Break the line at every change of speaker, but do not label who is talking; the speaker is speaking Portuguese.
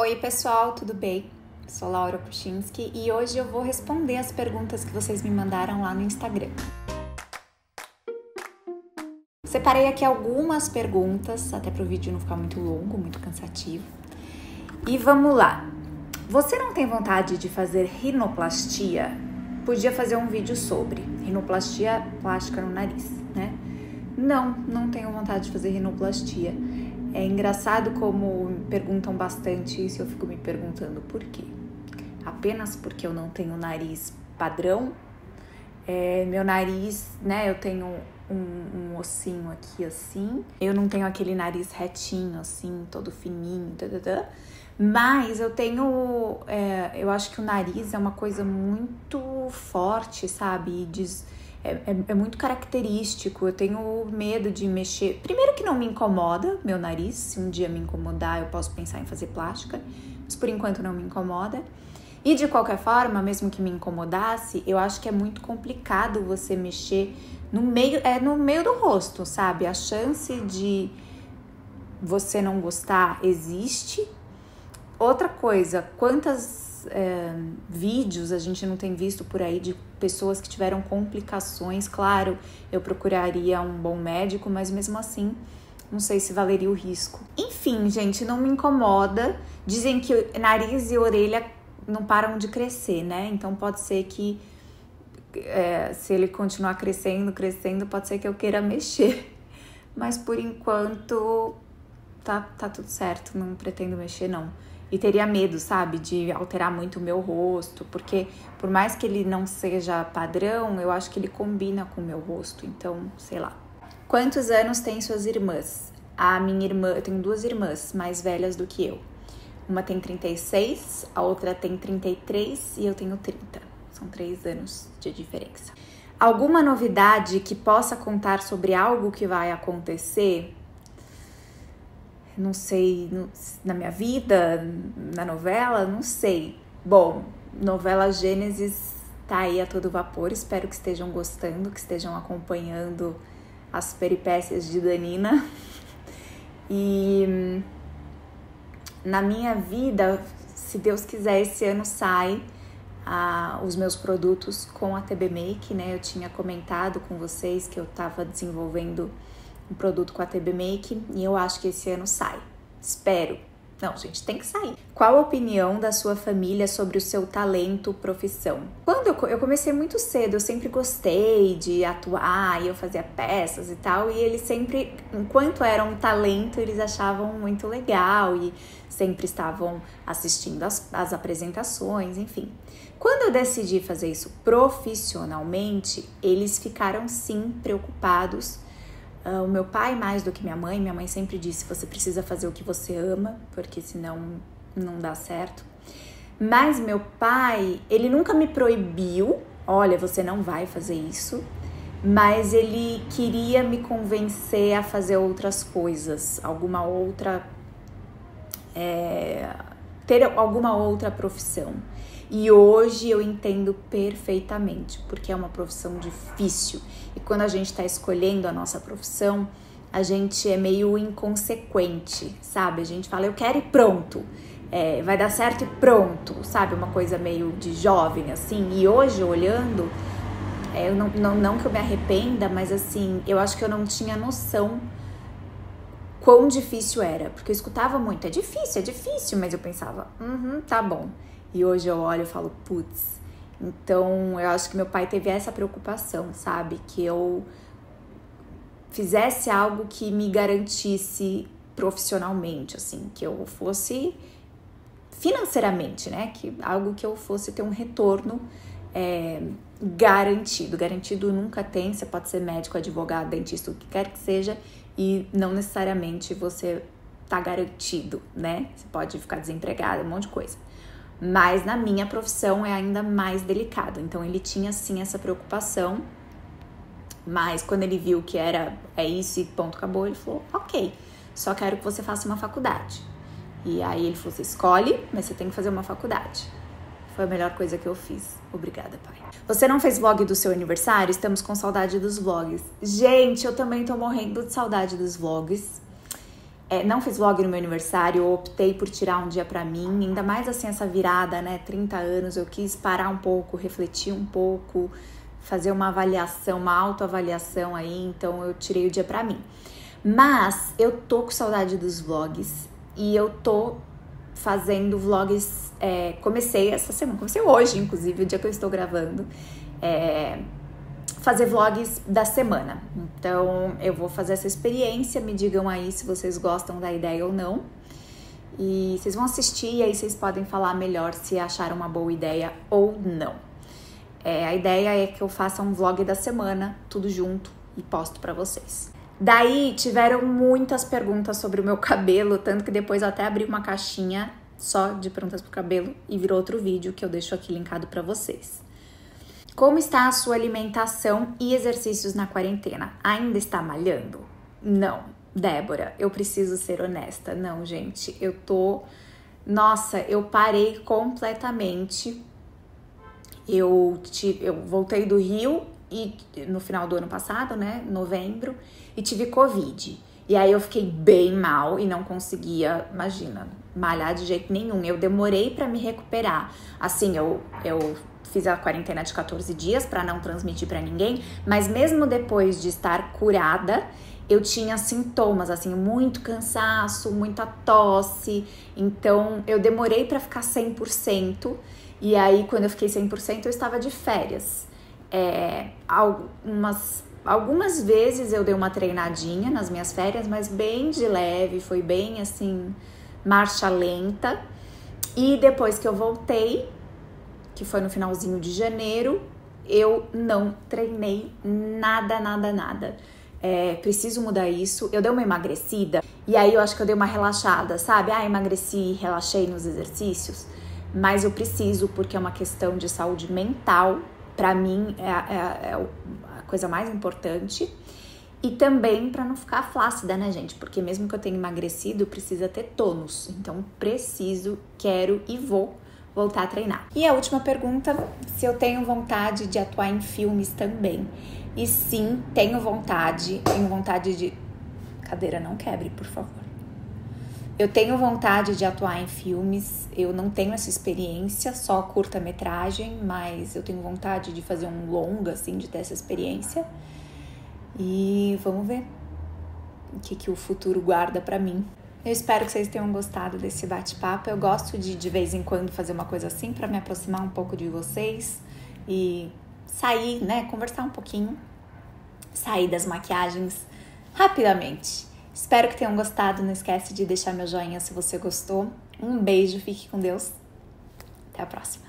Oi, pessoal, tudo bem? Sou Laura Puchinski e hoje eu vou responder as perguntas que vocês me mandaram lá no Instagram. Separei aqui algumas perguntas, até para o vídeo não ficar muito longo, muito cansativo. E vamos lá. Você não tem vontade de fazer rinoplastia? Podia fazer um vídeo sobre rinoplastia plástica no nariz, né? Não, não tenho vontade de fazer rinoplastia. É engraçado como perguntam bastante isso, eu fico me perguntando por quê. Apenas porque eu não tenho nariz padrão. É, meu nariz, né, eu tenho um, um, ossinho aqui assim. Eu não tenho aquele nariz retinho, assim, todo fininho, tadadá. mas eu tenho. É, eu acho que o nariz é uma coisa muito forte, sabe? E diz é, é, é, muito característico. Eu tenho medo de mexer. Primeiro que não me incomoda meu nariz. Se um dia me incomodar, eu posso pensar em fazer plástica, mas por enquanto não me incomoda. E de qualquer forma, mesmo que me incomodasse, eu acho que é muito complicado você mexer no meio, é no meio do rosto, sabe? A chance de você não gostar existe. Outra coisa, quantas é, vídeos a gente não tem visto por aí de pessoas que tiveram complicações. Claro, eu procuraria um bom médico, mas mesmo assim, não sei se valeria o risco. Enfim, gente, não me incomoda. Dizem que nariz e orelha não param de crescer, né? Então pode ser que é, se ele continuar crescendo, crescendo, pode ser que eu queira mexer. Mas por enquanto tá, tá tudo certo, não pretendo mexer, não e teria medo, sabe, de alterar muito o meu rosto, porque por mais que ele não seja padrão, eu acho que ele combina com o meu rosto, então, sei lá. Quantos anos tem suas irmãs? A minha irmã, eu tenho duas irmãs mais velhas do que eu. Uma tem 36, a outra tem 33 e eu tenho 30. São três anos de diferença. Alguma novidade que possa contar sobre algo que vai acontecer? Não sei, na minha vida, na novela, não sei. Bom, novela Gênesis tá aí a todo vapor, espero que estejam gostando, que estejam acompanhando as peripécias de Danina. E na minha vida, se Deus quiser, esse ano sai ah, os meus produtos com a TB Make, né? Eu tinha comentado com vocês que eu estava desenvolvendo um produto com a TB Make e eu acho que esse ano sai. Espero. Não, gente, tem que sair. Qual a opinião da sua família sobre o seu talento, profissão? Quando eu, comecei muito cedo, eu sempre gostei de atuar e eu fazia peças e tal, e eles sempre, enquanto era um talento, eles achavam muito legal e sempre estavam assistindo as, as apresentações, enfim. Quando eu decidi fazer isso profissionalmente, eles ficaram sim preocupados Uh, o meu pai, mais do que minha mãe, minha mãe sempre disse: você precisa fazer o que você ama, porque senão não dá certo. Mas meu pai, ele nunca me proibiu: olha, você não vai fazer isso. Mas ele queria me convencer a fazer outras coisas, alguma outra. É, ter alguma outra profissão. E hoje eu entendo perfeitamente, porque é uma profissão difícil. E quando a gente está escolhendo a nossa profissão, a gente é meio inconsequente, sabe? A gente fala, eu quero e pronto. É, vai dar certo e pronto, sabe? Uma coisa meio de jovem, assim. E hoje, olhando, é, eu não, não, não que eu me arrependa, mas assim, eu acho que eu não tinha noção quão difícil era. Porque eu escutava muito, é difícil, é difícil, mas eu pensava, uhum, tá bom. E hoje eu olho e falo, putz. Então eu acho que meu pai teve essa preocupação, sabe? Que eu fizesse algo que me garantisse profissionalmente, assim, que eu fosse financeiramente, né? Que algo que eu fosse ter um retorno é, garantido. Garantido nunca tem, você pode ser médico, advogado, dentista, o que quer que seja, e não necessariamente você tá garantido, né? Você pode ficar desempregado, um monte de coisa. Mas na minha profissão é ainda mais delicado. Então ele tinha sim essa preocupação. Mas quando ele viu que era é isso e ponto acabou, ele falou: "OK, só quero que você faça uma faculdade". E aí ele falou: "Você escolhe, mas você tem que fazer uma faculdade". Foi a melhor coisa que eu fiz. Obrigada, pai. Você não fez vlog do seu aniversário? Estamos com saudade dos vlogs. Gente, eu também tô morrendo de saudade dos vlogs. É, não fiz vlog no meu aniversário, optei por tirar um dia para mim, ainda mais assim essa virada, né, 30 anos, eu quis parar um pouco, refletir um pouco, fazer uma avaliação, uma autoavaliação aí, então eu tirei o dia para mim. Mas eu tô com saudade dos vlogs e eu tô fazendo vlogs. É, comecei essa semana, comecei hoje, inclusive, o dia que eu estou gravando. É, fazer vlogs da semana. Então eu vou fazer essa experiência, me digam aí se vocês gostam da ideia ou não. E vocês vão assistir e aí vocês podem falar melhor se acharam uma boa ideia ou não. É, a ideia é que eu faça um vlog da semana, tudo junto, e posto para vocês. Daí tiveram muitas perguntas sobre o meu cabelo, tanto que depois eu até abri uma caixinha só de perguntas pro cabelo e virou outro vídeo que eu deixo aqui linkado para vocês. Como está a sua alimentação e exercícios na quarentena? Ainda está malhando? Não. Débora, eu preciso ser honesta. Não, gente, eu tô. Nossa, eu parei completamente. Eu, tive, eu voltei do Rio e no final do ano passado, né, novembro, e tive Covid. E aí eu fiquei bem mal e não conseguia, imagina, malhar de jeito nenhum. Eu demorei para me recuperar. Assim, eu, eu fiz a quarentena de 14 dias para não transmitir para ninguém, mas mesmo depois de estar curada, eu tinha sintomas assim, muito cansaço, muita tosse. Então, eu demorei para ficar 100%, e aí quando eu fiquei 100%, eu estava de férias. É, algumas algumas vezes eu dei uma treinadinha nas minhas férias, mas bem de leve, foi bem assim, marcha lenta. E depois que eu voltei, que foi no finalzinho de janeiro, eu não treinei nada, nada, nada. É, preciso mudar isso. Eu dei uma emagrecida e aí eu acho que eu dei uma relaxada, sabe? Ah, emagreci, relaxei nos exercícios, mas eu preciso porque é uma questão de saúde mental. Para mim é, é, é a coisa mais importante. E também para não ficar flácida, né, gente? Porque mesmo que eu tenha emagrecido, precisa ter tônus. Então, preciso, quero e vou voltar a treinar. E a última pergunta, se eu tenho vontade de atuar em filmes também. E sim, tenho vontade, tenho vontade de cadeira não quebre, por favor. Eu tenho vontade de atuar em filmes, eu não tenho essa experiência, só curta-metragem, mas eu tenho vontade de fazer um longa, assim, de ter essa experiência. E vamos ver o que, que o futuro guarda para mim. Eu espero que vocês tenham gostado desse bate-papo. Eu gosto de de vez em quando fazer uma coisa assim para me aproximar um pouco de vocês e sair, né, conversar um pouquinho, sair das maquiagens rapidamente. Espero que tenham gostado. Não esquece de deixar meu joinha se você gostou. Um beijo, fique com Deus. Até a próxima.